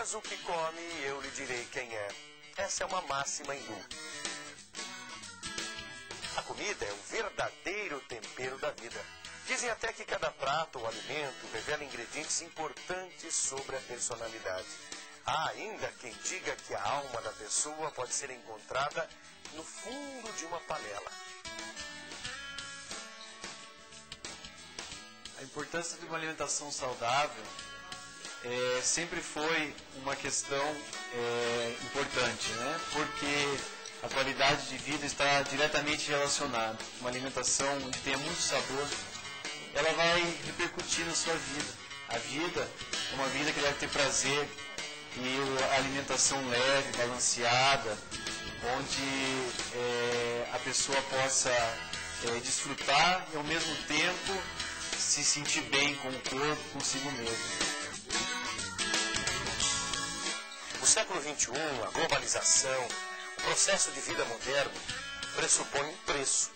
Mas o que come, eu lhe direi quem é. Essa é uma máxima hindu. A comida é o verdadeiro tempero da vida. Dizem até que cada prato ou alimento revela ingredientes importantes sobre a personalidade. Há ainda quem diga que a alma da pessoa pode ser encontrada no fundo de uma panela. A importância de uma alimentação saudável é, sempre foi uma questão é, importante, né? porque a qualidade de vida está diretamente relacionada. Uma alimentação onde tenha muito sabor, ela vai repercutir na sua vida. A vida é uma vida que deve ter prazer e a alimentação leve, balanceada, onde é, a pessoa possa é, desfrutar e ao mesmo tempo se sentir bem com o corpo, consigo mesmo. Século XXI, a globalização, o processo de vida moderno pressupõe um preço.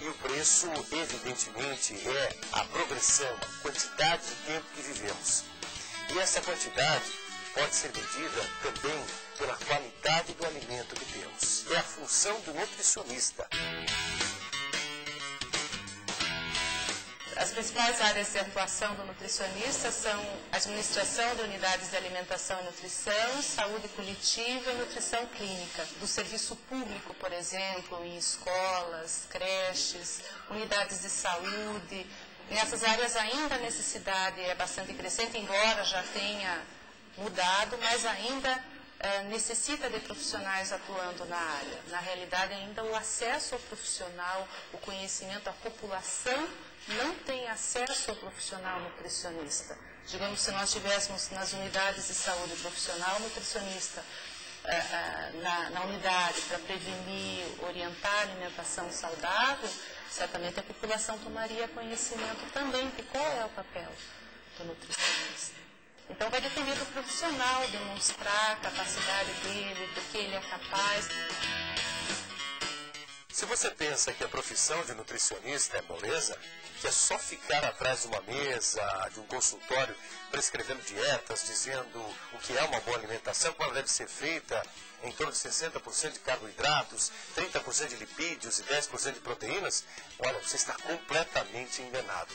E o preço, evidentemente, é a progressão, a quantidade de tempo que vivemos. E essa quantidade pode ser medida também pela qualidade do alimento que temos. É a função do nutricionista. Principais áreas de atuação do nutricionista são administração de unidades de alimentação e nutrição, saúde coletiva e nutrição clínica. Do serviço público, por exemplo, em escolas, creches, unidades de saúde. Nessas áreas ainda a necessidade é bastante crescente, embora já tenha mudado, mas ainda é, necessita de profissionais atuando na área. Na realidade, ainda o acesso ao profissional, o conhecimento, a população não tem acesso ao profissional nutricionista. Digamos, se nós tivéssemos nas unidades de saúde profissional nutricionista é, é, na, na unidade para prevenir, orientar a alimentação saudável, certamente a população tomaria conhecimento também de qual é o papel do nutricionista. Então vai depender do profissional demonstrar a capacidade dele, do que ele é capaz. Se você pensa que a profissão de nutricionista é moleza, que é só ficar atrás de uma mesa, de um consultório, prescrevendo dietas, dizendo o que é uma boa alimentação, como deve ser feita, em torno de 60% de carboidratos, 30% de lipídios e 10% de proteínas, olha, você está completamente enganado.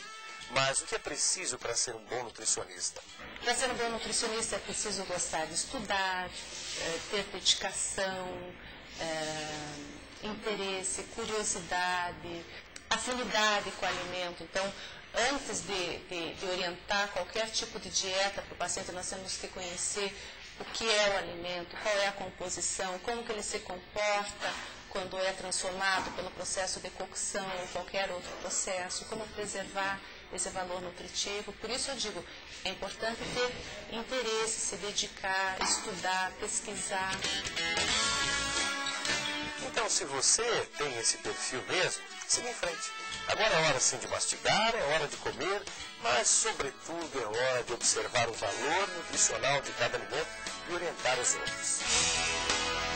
Mas o que é preciso para ser um bom nutricionista? Para ser um bom nutricionista é preciso gostar de estudar, é, ter dedicação, é, interesse, curiosidade, afinidade com o alimento. Então, antes de, de, de orientar qualquer tipo de dieta para o paciente, nós temos que conhecer o que é o alimento, qual é a composição, como que ele se comporta quando é transformado pelo processo de cocção ou qualquer outro processo, como preservar esse valor nutritivo. Por isso eu digo, é importante ter interesse, se dedicar, estudar, pesquisar. Então, se você tem esse perfil mesmo, siga em frente. Agora é hora sim de mastigar, é hora de comer, mas, sobretudo, é hora de observar o valor nutricional de cada alimento e orientar os outros.